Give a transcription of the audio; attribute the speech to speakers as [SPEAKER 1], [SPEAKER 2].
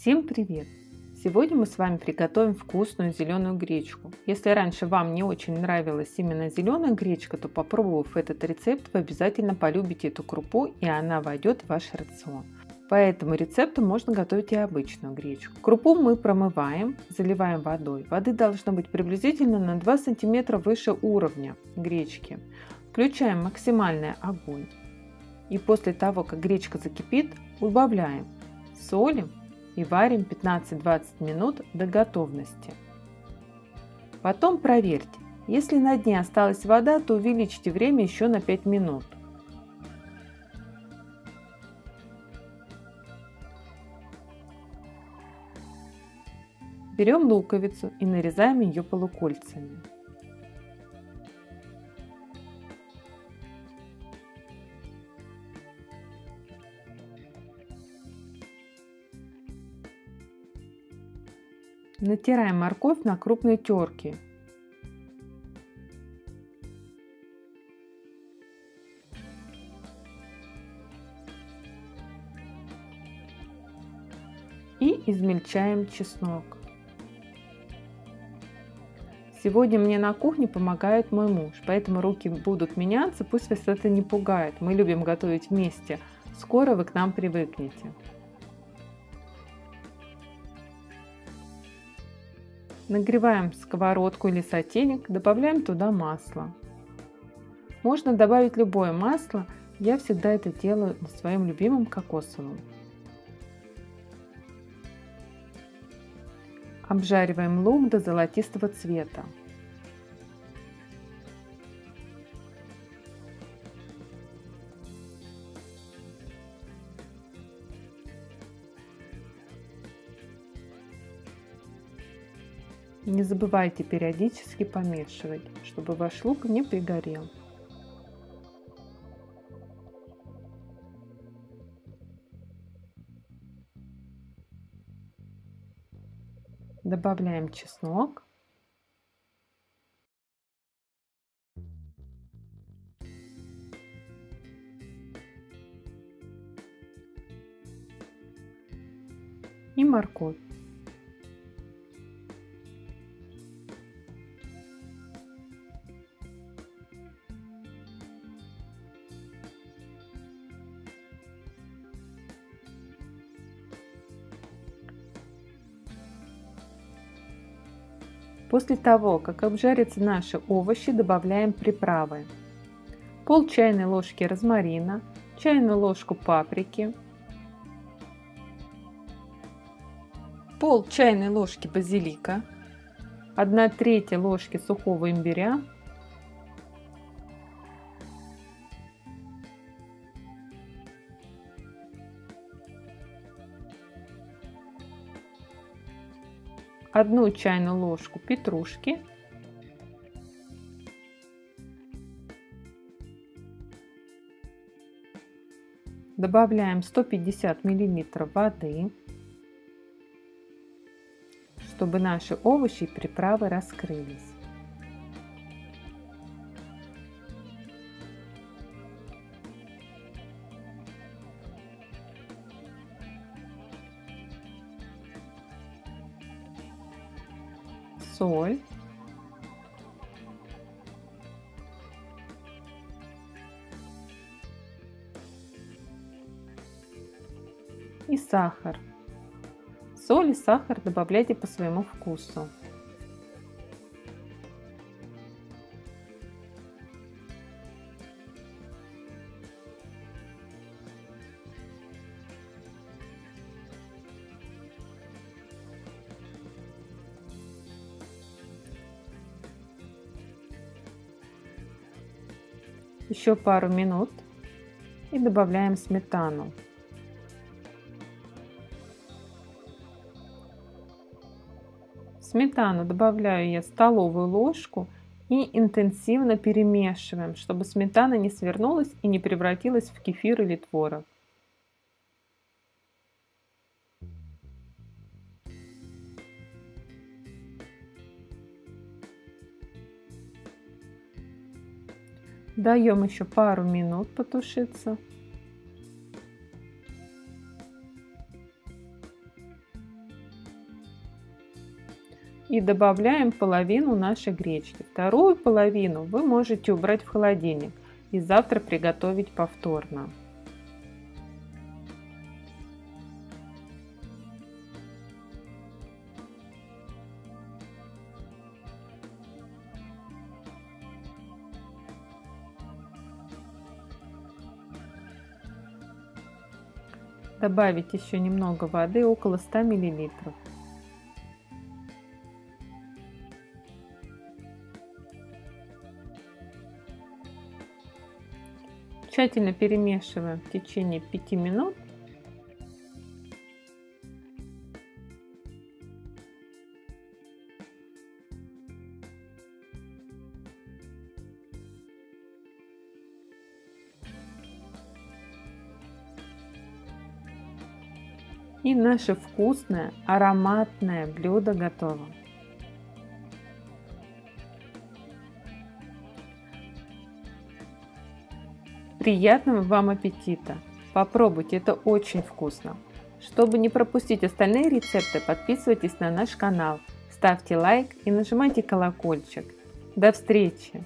[SPEAKER 1] Всем привет! Сегодня мы с вами приготовим вкусную зеленую гречку. Если раньше вам не очень нравилась именно зеленая гречка, то попробовав этот рецепт, вы обязательно полюбите эту крупу и она войдет в ваш рацион. По этому рецепту можно готовить и обычную гречку. Крупу мы промываем, заливаем водой. Воды должно быть приблизительно на 2 см выше уровня гречки. Включаем максимальный огонь. И после того, как гречка закипит, убавляем, солим и варим 15-20 минут до готовности. Потом проверьте. Если на дне осталась вода, то увеличьте время еще на 5 минут. Берем луковицу и нарезаем ее полукольцами. Натираем морковь на крупной терке. И измельчаем чеснок. Сегодня мне на кухне помогает мой муж, поэтому руки будут меняться, пусть вас это не пугает. Мы любим готовить вместе. Скоро вы к нам привыкнете. Нагреваем сковородку или сотейник, добавляем туда масло. Можно добавить любое масло, я всегда это делаю на своем любимом кокосовом. Обжариваем лук до золотистого цвета. Не забывайте периодически помешивать, чтобы ваш лук не пригорел. Добавляем чеснок. И морковь. После того, как обжарятся наши овощи, добавляем приправы. Пол чайной ложки розмарина, чайную ложку паприки, пол чайной ложки базилика, 1 треть ложки сухого имбиря, одну чайную ложку петрушки, добавляем 150 миллилитров воды, чтобы наши овощи и приправы раскрылись. Соль. И сахар. Соль и сахар добавляйте по своему вкусу. Еще пару минут и добавляем сметану. Сметану добавляю я столовую ложку и интенсивно перемешиваем, чтобы сметана не свернулась и не превратилась в кефир или творог. Даем еще пару минут потушиться. И добавляем половину нашей гречки. Вторую половину вы можете убрать в холодильник и завтра приготовить повторно. Добавить еще немного воды, около 100 миллилитров. Тщательно перемешиваем в течение 5 минут. И наше вкусное ароматное блюдо готово. Приятного вам аппетита! Попробуйте, это очень вкусно! Чтобы не пропустить остальные рецепты, подписывайтесь на наш канал, ставьте лайк и нажимайте колокольчик. До встречи!